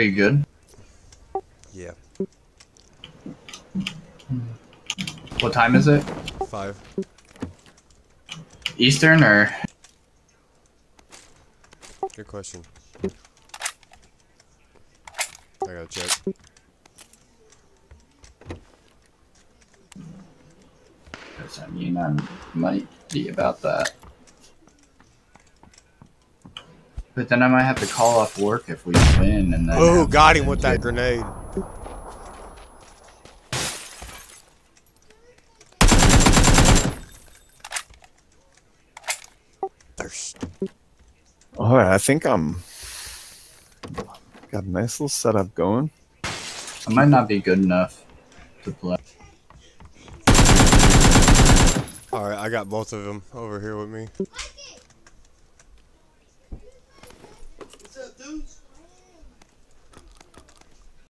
You good? Yeah. What time is it? Five. Eastern or? Good question. I gotta check. Because I mean, I might be about that. But then I might have to call off work if we win, and then. Oh, have got him with that get- grenade. Thirst. All right, I think I'm got a nice little setup going. I might not be good enough to play. All right, I got both of them over here with me.